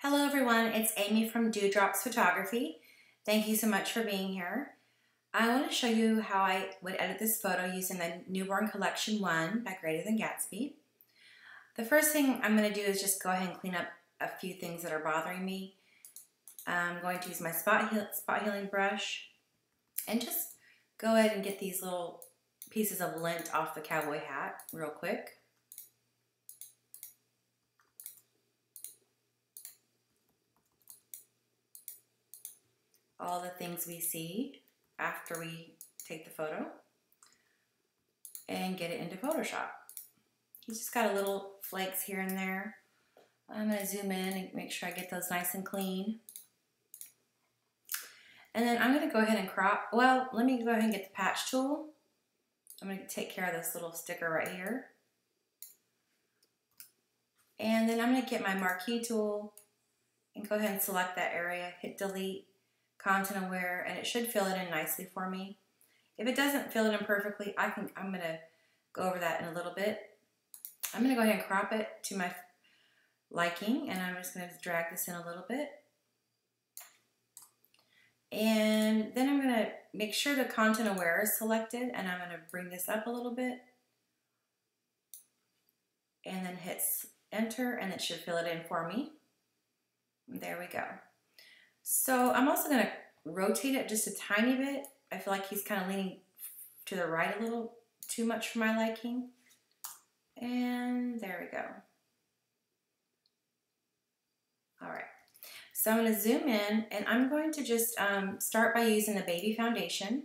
Hello everyone, it's Amy from Dewdrops Photography. Thank you so much for being here. I want to show you how I would edit this photo using the Newborn Collection 1 by Greater Than Gatsby. The first thing I'm going to do is just go ahead and clean up a few things that are bothering me. I'm going to use my spot, heal spot healing brush and just go ahead and get these little pieces of lint off the cowboy hat real quick. All the things we see after we take the photo and get it into Photoshop. He's just got a little flakes here and there. I'm going to zoom in and make sure I get those nice and clean. And then I'm going to go ahead and crop. Well, let me go ahead and get the patch tool. I'm going to take care of this little sticker right here. And then I'm going to get my marquee tool and go ahead and select that area, hit delete, content aware, and it should fill it in nicely for me. If it doesn't fill it in perfectly, I can, I'm going to go over that in a little bit. I'm going to go ahead and crop it to my liking, and I'm just going to drag this in a little bit. And then I'm going to make sure the content aware is selected, and I'm going to bring this up a little bit. And then hit enter, and it should fill it in for me. There we go. So I'm also going to rotate it just a tiny bit. I feel like he's kind of leaning to the right a little too much for my liking. And there we go. All right. So I'm going to zoom in and I'm going to just um, start by using the baby foundation.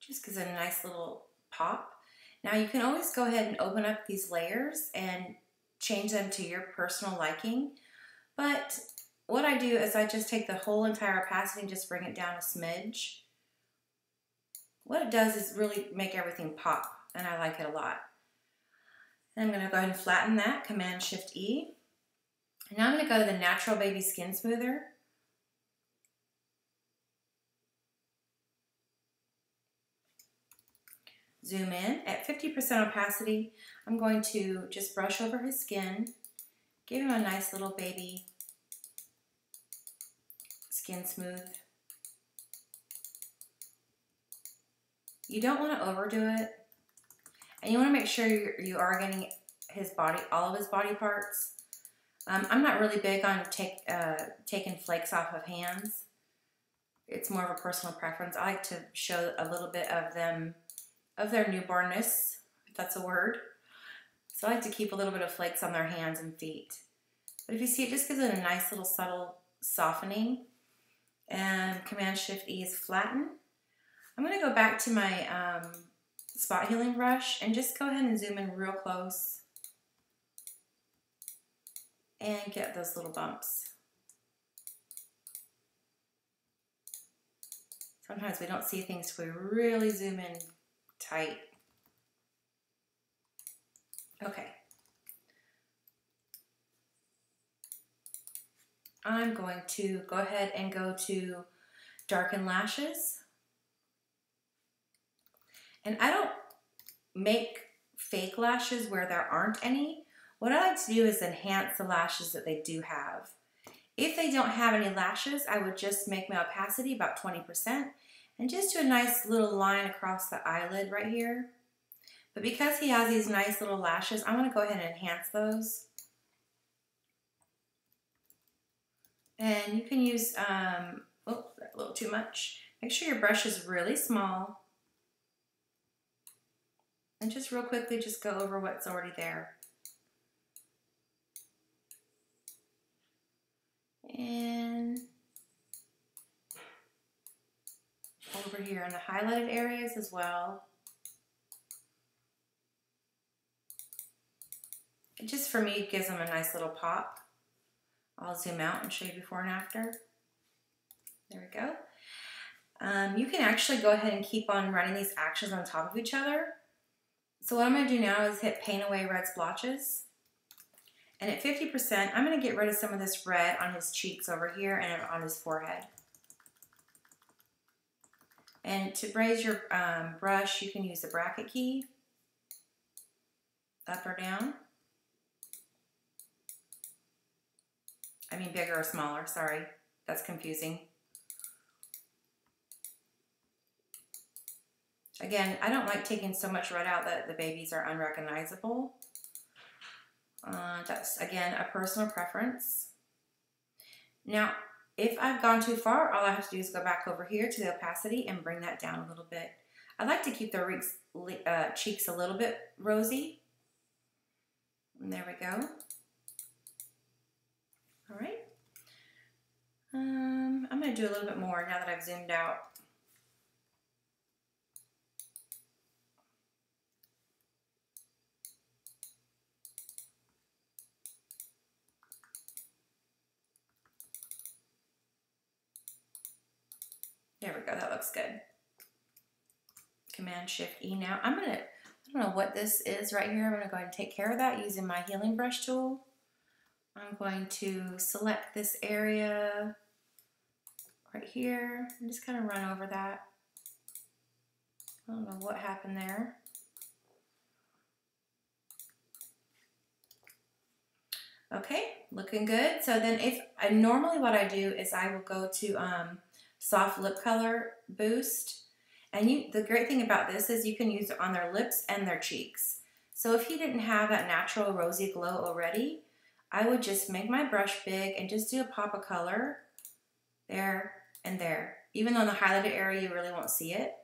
Just it a nice little pop. Now you can always go ahead and open up these layers and change them to your personal liking. But what I do is I just take the whole entire opacity and just bring it down a smidge. What it does is really make everything pop and I like it a lot. And I'm going to go ahead and flatten that, Command Shift E. And now I'm going to go to the Natural Baby Skin Smoother zoom in. At 50% opacity, I'm going to just brush over his skin, give him a nice little baby skin smooth. You don't want to overdo it. And you want to make sure you're, getting his body, all of his body parts. Um, I'm not really big on take, uh, taking flakes off of hands. It's more of a personal preference. I like to show a little bit of them of their newbornness, if that's a word. So I like to keep a little bit of flakes on their hands and feet. But if you see, it just gives it a nice little subtle softening. And Command Shift E is flatten. I'm going to go back to my um, spot healing brush and just go ahead and zoom in real close and get those little bumps. Sometimes we don't see things till we really zoom in tight. Okay. I'm going to go ahead and go to darken lashes. And I don't make fake lashes where there aren't any. What I like to do is enhance the lashes that they do have. If they don't have any lashes, I would just make my opacity about 20% and just do a nice little line across the eyelid right here. But because he has these nice little lashes, I'm going to go ahead and enhance those. And you can use, um, oh, a little too much. Make sure your brush is really small. And just real quickly, just go over what's already there. And over here in the highlighted areas as well. It just for me gives them a nice little pop. I'll zoom out and show you before and after. There we go. Um, you can actually go ahead and keep on running these actions on top of each other. So what I'm going to do now is hit paint away red splotches. And at 50%, I'm going to get rid of some of this red on his cheeks over here and on his forehead. And to raise your um, brush, you can use the bracket key up or down. I mean bigger or smaller, sorry. That's confusing. Again, I don't like taking so much red out that the babies are unrecognizable. Uh, that's, again, a personal preference. Now, if I've gone too far, all I have to do is go back over here to the opacity and bring that down a little bit. I like to keep the uh, cheeks a little bit rosy. And there we go. All right. Um, I'm going to do a little bit more now that I've zoomed out. Go, that looks good. Command Shift E now. I'm gonna, I don't know what this is right here. I'm gonna go ahead and take care of that using my healing brush tool. I'm going to select this area right here and just kind of run over that. I don't know what happened there. Okay, looking good. So then if I normally what I do is I will go to um, soft lip color boost. And you, the great thing about this is you can use it on their lips and their cheeks. So if you didn't have that natural rosy glow already, I would just make my brush big and just do a pop of color there and there. Even though in the highlighted area you really won't see it.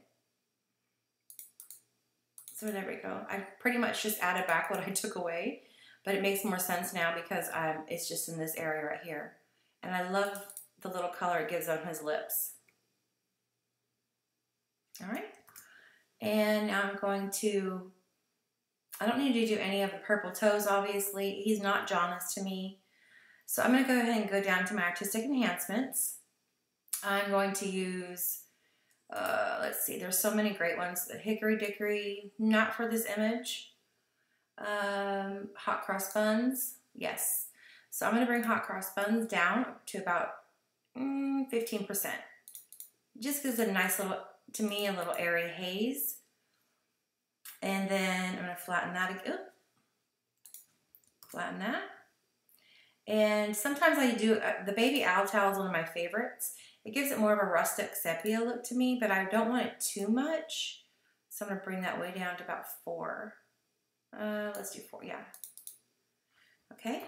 So there we go. I pretty much just added back what I took away, but it makes more sense now because um, it's just in this area right here. And I love the little color it gives on his lips. All right. And I'm going to, I don't need to do any of the purple toes, obviously. He's not jaundiced to me. So I'm going to go ahead and go down to my artistic enhancements. I'm going to use, uh, let's see, there's so many great ones. The Hickory Dickory, not for this image. Um, hot cross buns, yes. So I'm going to bring hot cross buns down to about mm, 15%. Just gives a nice little, to me, a little airy haze. And then I'm to flatten that again. Flatten that. And sometimes I do, uh, the baby Altal is one of my favorites. It gives it more of a rustic sepia look to me, but I don't want it too much. So I'm to bring that way down to about four. Uh, let's do four, yeah. Okay.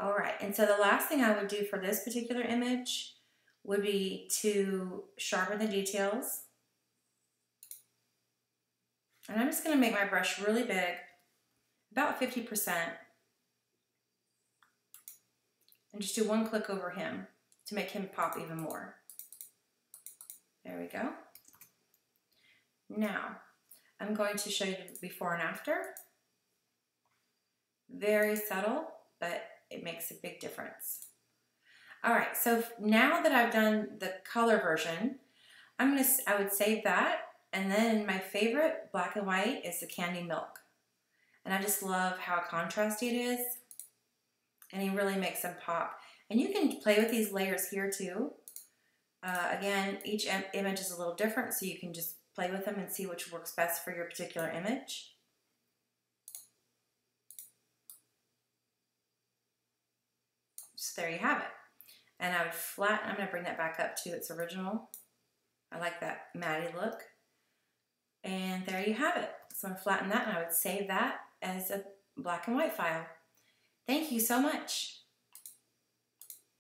All right, and so the last thing I would do for this particular image would be to sharpen the details. And I'm just gonna make my brush really big, about 50%, and just do one click over him to make him pop even more. There we go. Now, I'm going to show you before and after. Very subtle, but it makes a big difference. All right, so now that I've done the color version, I'm gonna, I would save that. And then my favorite black and white is the Candy Milk. And I just love how contrasty it is. And he really makes them pop. And you can play with these layers here too. Uh, again, each Im image is a little different, so you can just play with them and see which works best for your particular image. So there you have it. And I would flatten, I'm going to bring that back up to its original. I like that matty look. And there you have it. So I'm to flatten that and I would save that as a black and white file. Thank you so much.